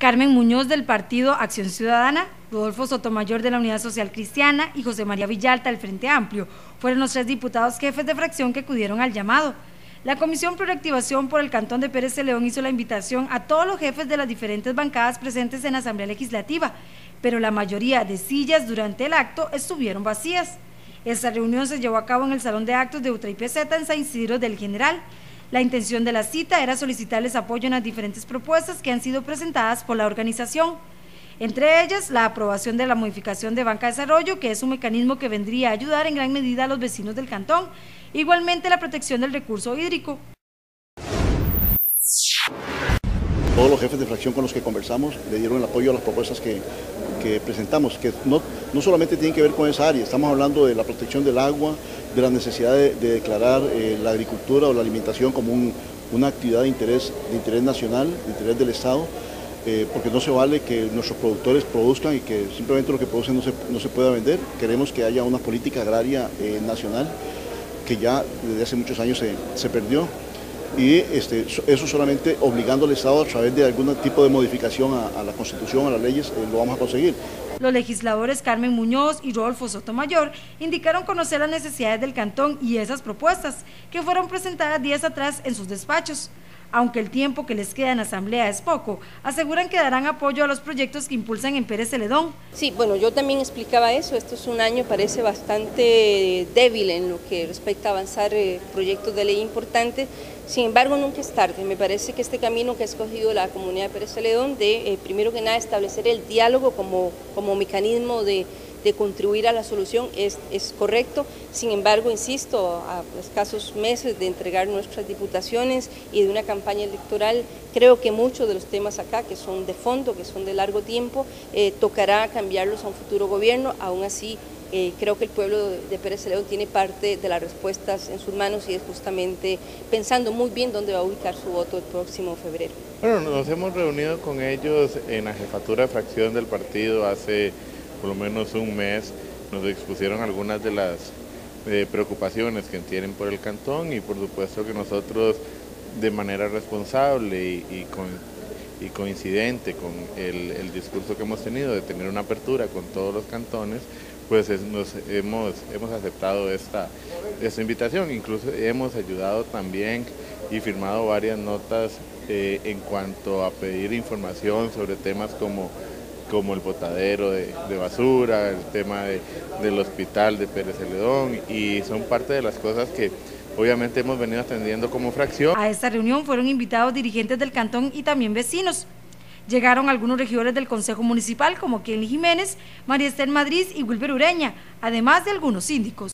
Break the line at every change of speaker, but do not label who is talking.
Carmen Muñoz del partido Acción Ciudadana, Rodolfo Sotomayor de la Unidad Social Cristiana y José María Villalta del Frente Amplio fueron los tres diputados jefes de fracción que acudieron al llamado. La Comisión Pro Reactivación por el Cantón de Pérez de León hizo la invitación a todos los jefes de las diferentes bancadas presentes en la Asamblea Legislativa, pero la mayoría de sillas durante el acto estuvieron vacías. Esta reunión se llevó a cabo en el Salón de Actos de UTRIPZ en San Isidro del General. La intención de la cita era solicitarles apoyo en las diferentes propuestas que han sido presentadas por la organización. Entre ellas, la aprobación de la modificación de Banca de Desarrollo, que es un mecanismo que vendría a ayudar en gran medida a los vecinos del cantón. Igualmente, la protección del recurso hídrico.
Todos los jefes de fracción con los que conversamos le dieron el apoyo a las propuestas que, presentamos, que no, no, solamente tienen que ver con esa área, estamos hablando de la protección del agua, de la necesidad de, declarar eh, la agricultura o la alimentación como una actividad de interés, de interés nacional, de interés del Estado, eh, porque no se vale que nuestros productores produzcan y que simplemente lo que producen no se, no se pueda vender. Queremos que haya una política agraria eh, nacional que ya desde hace muchos años se, se perdió y este, eso solamente obligando al Estado a través de algún tipo de modificación a, la Constitución, a las leyes, eh, lo vamos a conseguir.
Los legisladores Carmen Muñoz y Rodolfo Sotomayor indicaron conocer las necesidades del cantón y esas propuestas que fueron presentadas días atrás en sus despachos. Aunque el tiempo que les queda en asamblea es poco, aseguran que darán apoyo a los proyectos que impulsan en Pérez Celedón.
Sí, bueno, yo también explicaba eso, esto es un año parece bastante débil en lo que respecta a avanzar eh, proyectos de ley importantes, sin embargo nunca es tarde, me parece que este camino que ha escogido la comunidad de Pérez Celedón de, eh, primero que nada, establecer el diálogo como, como mecanismo de de contribuir a la solución es, es correcto. Sin embargo, insisto, a escasos meses de entregar nuestras diputaciones y de una campaña electoral, creo que muchos de los temas acá, que son de fondo, que son de largo tiempo, eh, tocará cambiarlos a un futuro gobierno. Aún así, eh, creo que el pueblo de Pérez León tiene parte de las respuestas en sus manos y es justamente pensando muy bien dónde va a ubicar su voto el próximo febrero.
Bueno, nos hemos reunido con ellos en la jefatura de fracción del partido hace por lo menos un mes, nos expusieron algunas de las eh, preocupaciones que tienen por el cantón y por supuesto que nosotros de manera responsable y, coincidente con el, discurso que hemos tenido de tener una apertura con todos los cantones, pues nos hemos, hemos aceptado esta, esta invitación. Incluso hemos ayudado también y firmado varias notas eh, en cuanto a pedir información sobre temas como como el botadero de, basura, el tema del hospital de Pérez Celedón y son parte de las cosas que obviamente hemos venido atendiendo como fracción.
A esta reunión fueron invitados dirigentes del cantón y también vecinos. Llegaron algunos regidores del Consejo Municipal como Kelly Jiménez, María Esther Madrid y Wilber Ureña, además de algunos síndicos.